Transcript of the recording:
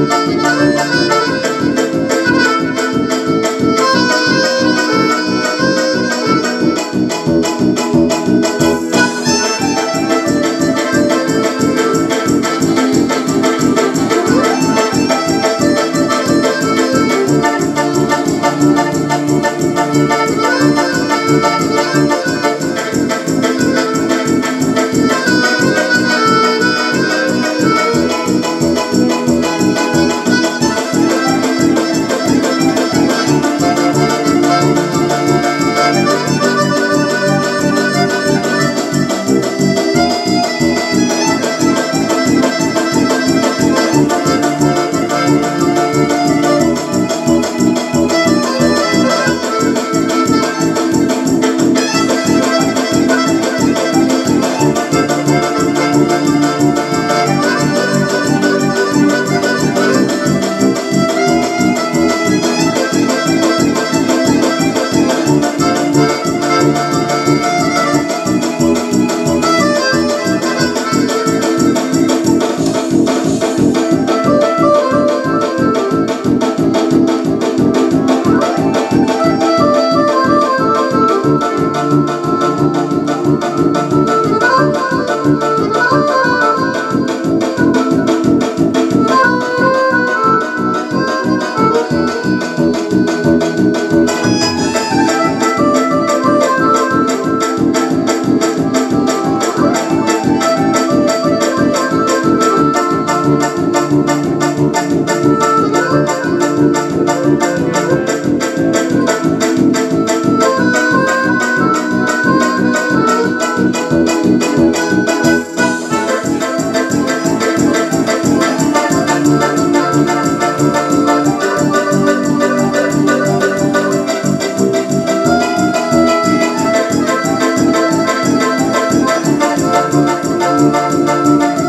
Música Música